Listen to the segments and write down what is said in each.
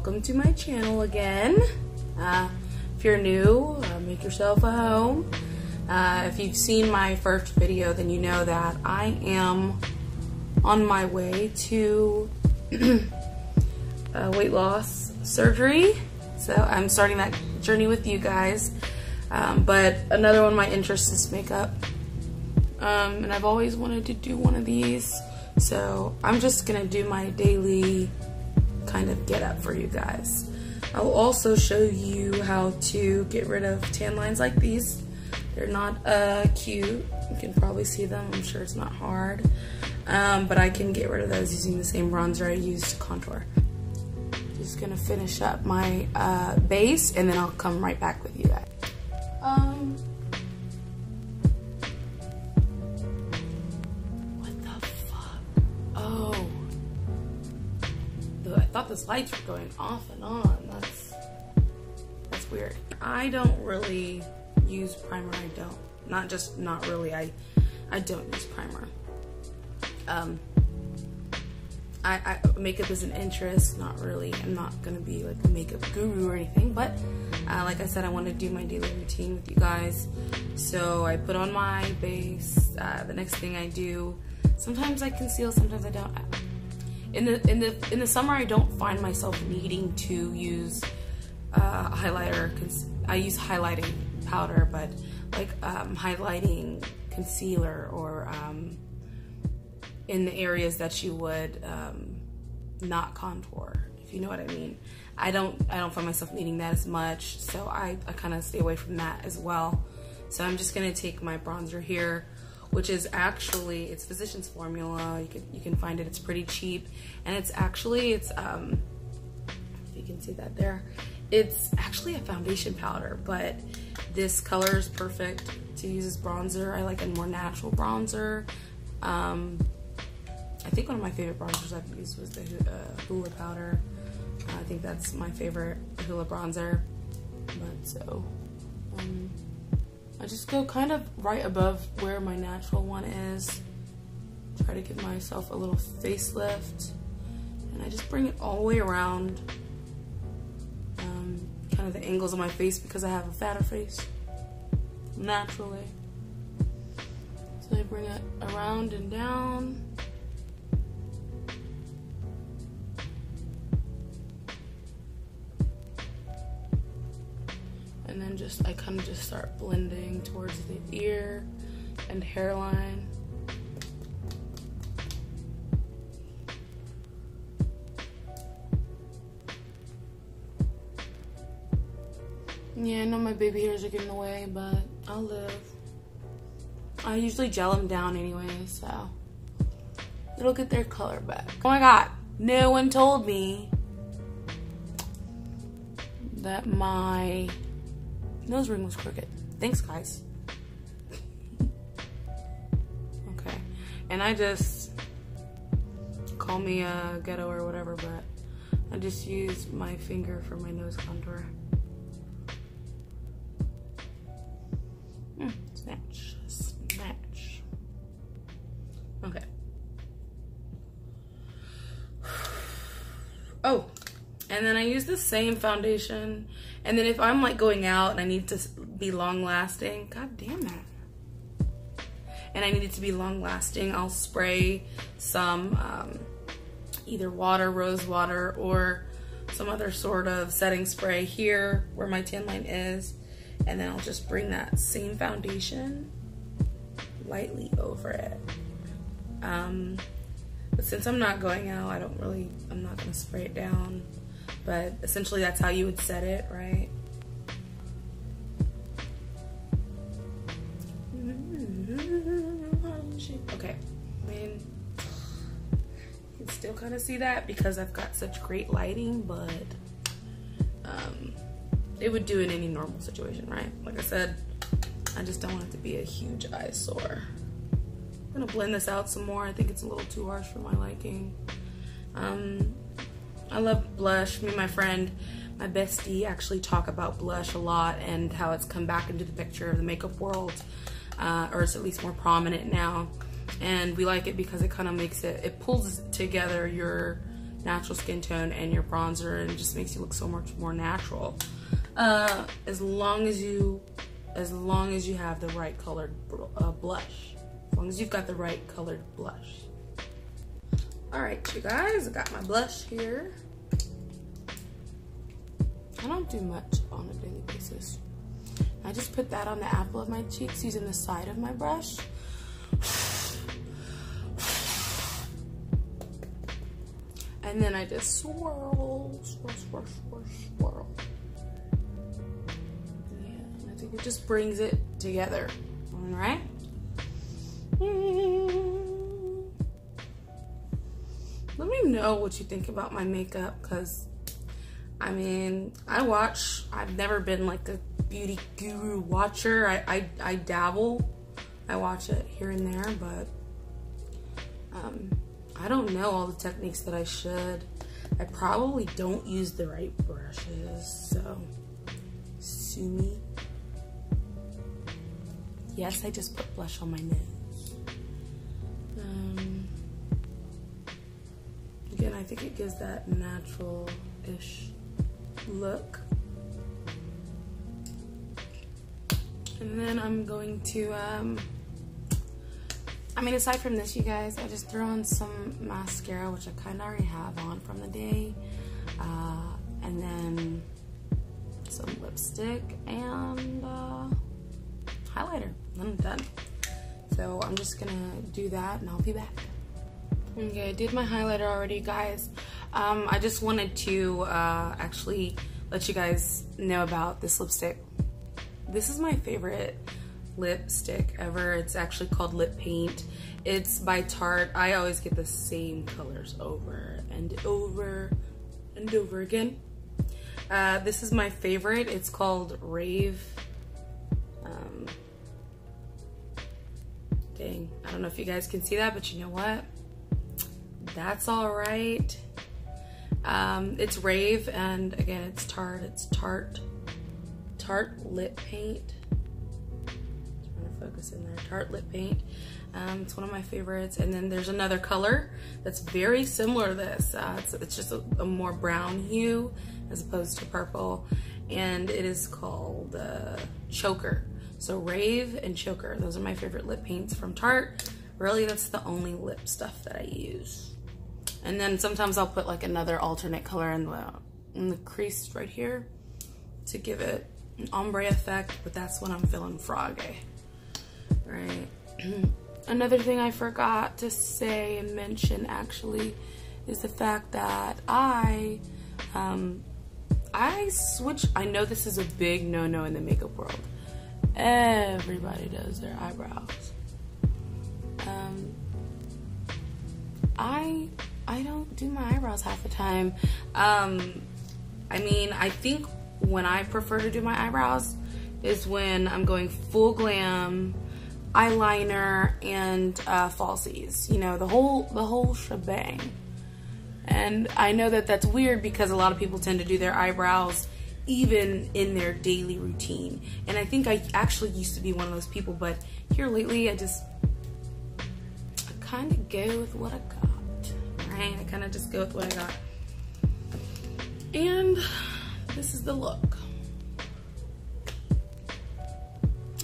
welcome to my channel again. Uh, if you're new, uh, make yourself a home. Uh, if you've seen my first video, then you know that I am on my way to uh, weight loss surgery. So I'm starting that journey with you guys. Um, but another one of my interests is makeup. Um, and I've always wanted to do one of these. So I'm just gonna do my daily kind of get up for you guys. I'll also show you how to get rid of tan lines like these. They're not uh, cute. You can probably see them. I'm sure it's not hard. Um, but I can get rid of those using the same bronzer I used to contour. Just gonna finish up my uh, base and then I'll come right back with you guys. Um, thought those lights were going off and on. That's that's weird. I don't really use primer. I don't. Not just not really. I I don't use primer. Um. I, I makeup is an interest, not really. I'm not gonna be like a makeup guru or anything, but uh, like I said, I want to do my daily routine with you guys. So I put on my base. Uh, the next thing I do, sometimes I conceal, sometimes I don't in the in the in the summer I don't find myself needing to use uh, highlighter I use highlighting powder but like um, highlighting concealer or um, in the areas that you would um, not contour if you know what I mean. I don't I don't find myself needing that as much so I, I kind of stay away from that as well. So I'm just gonna take my bronzer here which is actually it's Physicians Formula. You can you can find it. It's pretty cheap. And it's actually it's um you can see that there it's actually a foundation powder but this color is perfect to use as bronzer. I like a more natural bronzer. Um I think one of my favorite bronzers I've used was the uh, Hoola powder. Uh, I think that's my favorite Hoola bronzer. But so um, I just go kind of right above where my natural one is. Try to give myself a little facelift. And I just bring it all the way around. Um, kind of the angles of my face because I have a fatter face. Naturally. So I bring it around and down. Just I kind of just start blending towards the ear and hairline. Yeah, I know my baby hairs are getting away, but I'll live. I usually gel them down anyway, so it'll get their color back. Oh my god, no one told me that my nose ring was crooked. Thanks, guys. okay. And I just, call me a ghetto or whatever, but I just use my finger for my nose contour. Mm, snatch, snatch. Okay. Oh, and then I use the same foundation and then if I'm like going out and I need to be long lasting, god damn that. And I need it to be long lasting, I'll spray some um, either water, rose water, or some other sort of setting spray here where my tan line is. And then I'll just bring that same foundation lightly over it. Um, but since I'm not going out, I don't really, I'm not gonna spray it down but essentially that's how you would set it, right? Okay, I mean, you can still kind of see that because I've got such great lighting, but um, it would do in any normal situation, right? Like I said, I just don't want it to be a huge eyesore. I'm gonna blend this out some more. I think it's a little too harsh for my liking. Um, I love blush. Me and my friend, my bestie, actually talk about blush a lot and how it's come back into the picture of the makeup world, uh, or it's at least more prominent now. And we like it because it kind of makes it, it pulls together your natural skin tone and your bronzer and just makes you look so much more natural. Uh, as long as you, as long as you have the right colored uh, blush. As long as you've got the right colored blush. All right, you guys, I got my blush here. I don't do much on a daily basis. I just put that on the apple of my cheeks using the side of my brush. And then I just swirl, swirl, swirl, swirl, swirl. Yeah, I think it just brings it together, all right? Know what you think about my makeup, because, I mean, I watch, I've never been like a beauty guru watcher. I, I, I dabble, I watch it here and there, but, um, I don't know all the techniques that I should. I probably don't use the right brushes, so sue me. Yes, I just put blush on my nose. Um, again, I think it gives that natural-ish look. And then I'm going to um, I mean, aside from this, you guys, I just threw on some mascara, which I kind of already have on from the day. Uh, and then some lipstick and uh, highlighter. I'm done. So I'm just gonna do that and I'll be back. Okay, I did my highlighter already, guys. Um, I just wanted to uh, actually let you guys know about this lipstick. This is my favorite lipstick ever. It's actually called Lip Paint. It's by Tarte. I always get the same colors over and over and over again. Uh, this is my favorite. It's called Rave. Um, dang, I don't know if you guys can see that, but you know what? That's all right. Um, it's Rave, and again, it's Tarte. It's Tarte. Tarte Lip Paint Trying to focus in there. Tarte Lip Paint. Um, it's one of my favorites. And then there's another color that's very similar to this. Uh, it's, it's, just a, a, more brown hue as opposed to purple. And it is called uh, Choker. So Rave and Choker. Those are my favorite lip paints from Tarte. Really, that's the only lip stuff that I use. And then sometimes I'll put like another alternate color in the, in the crease right here to give it an ombre effect, but that's when I'm feeling froggy right? Another thing I forgot to say and mention actually is the fact that I, um, I switch. I know this is a big no-no in the makeup world. Everybody does their eyebrows. Um, I I don't do my eyebrows half the time. Um, I mean, I think when I prefer to do my eyebrows is when I'm going full glam eyeliner and uh, falsies. You know, the whole the whole shebang. And I know that that's weird because a lot of people tend to do their eyebrows even in their daily routine. And I think I actually used to be one of those people, but here lately I just I kind of go with what I got. Right? I kind of just go with what I got. And this is the look.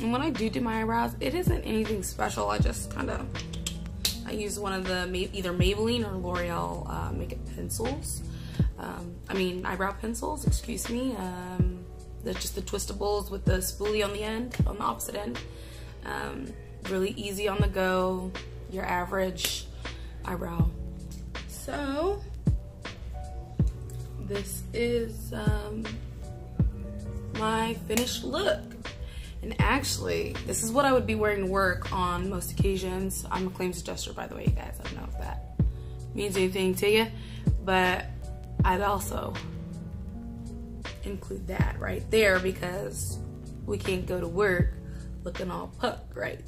And when I do do my eyebrows, it isn't anything special. I just kind of, I use one of the either Maybelline or L'Oreal uh, makeup pencils. Um, I mean eyebrow pencils, excuse me. Um, they're just the twistables with the spoolie on the end, on the opposite end. Um, really easy on the go, your average eyebrow. So, this is um, my finished look. And actually, this is what I would be wearing to work on most occasions. I'm a claims adjuster, by the way, you guys. I don't know if that means anything to you, but I'd also include that right there because we can't go to work looking all puck, right?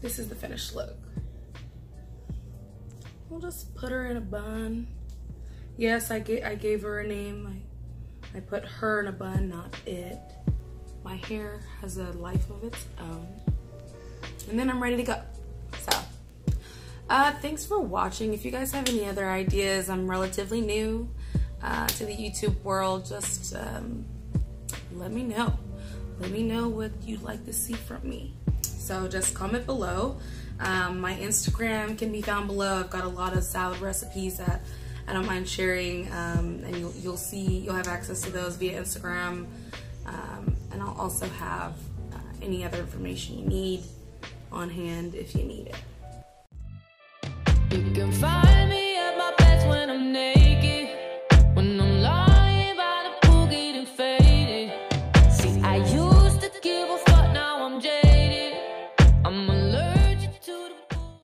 This is the finished look. We'll just put her in a bun. Yes, I, I gave her a name. I, I put her in a bun, not it. My hair has a life of its own. And then I'm ready to go. So, Uh, thanks for watching. If you guys have any other ideas, I'm relatively new uh, to the YouTube world. Just um, let me know. Let me know what you'd like to see from me. So just comment below. Um, my Instagram can be found below. I've got a lot of salad recipes that I don't mind sharing, um, and you'll, you'll, see, you'll have access to those via Instagram. Um, and I'll also have uh, any other information you need on hand if you need it. You